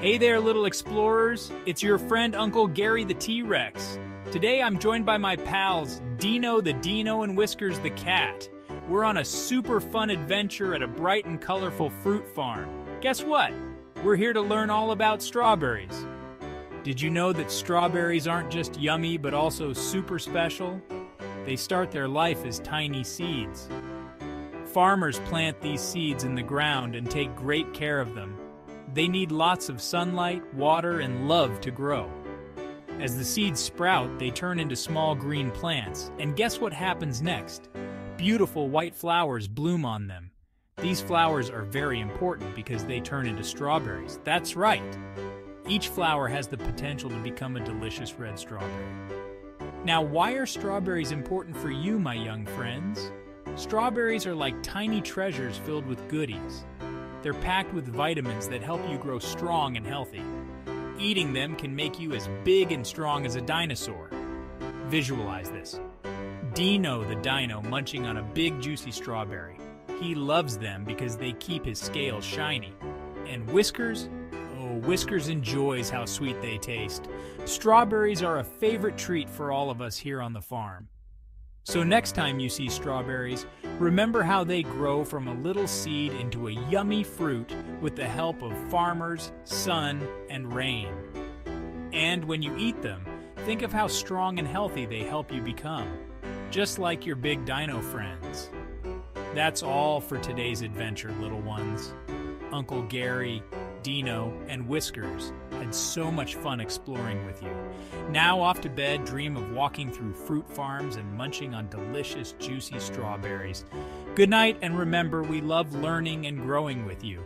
Hey there, little explorers. It's your friend Uncle Gary the T Rex. Today I'm joined by my pals Dino the Dino and Whiskers the Cat. We're on a super fun adventure at a bright and colorful fruit farm. Guess what? We're here to learn all about strawberries. Did you know that strawberries aren't just yummy but also super special? They start their life as tiny seeds. Farmers plant these seeds in the ground and take great care of them. They need lots of sunlight, water, and love to grow. As the seeds sprout, they turn into small green plants, and guess what happens next? Beautiful white flowers bloom on them. These flowers are very important because they turn into strawberries. That's right! Each flower has the potential to become a delicious red strawberry. Now, why are strawberries important for you, my young friends? Strawberries are like tiny treasures filled with goodies. They're packed with vitamins that help you grow strong and healthy. Eating them can make you as big and strong as a dinosaur. Visualize this. Dino the dino munching on a big juicy strawberry. He loves them because they keep his scales shiny. And Whiskers? Oh, Whiskers enjoys how sweet they taste. Strawberries are a favorite treat for all of us here on the farm. So next time you see strawberries, remember how they grow from a little seed into a yummy fruit with the help of farmers, sun, and rain. And when you eat them, think of how strong and healthy they help you become, just like your big dino friends. That's all for today's adventure, little ones. Uncle Gary, Dino, and Whiskers had so much fun exploring with you. Now off to bed, dream of walking through fruit farms and munching on delicious, juicy strawberries. Good night, and remember, we love learning and growing with you.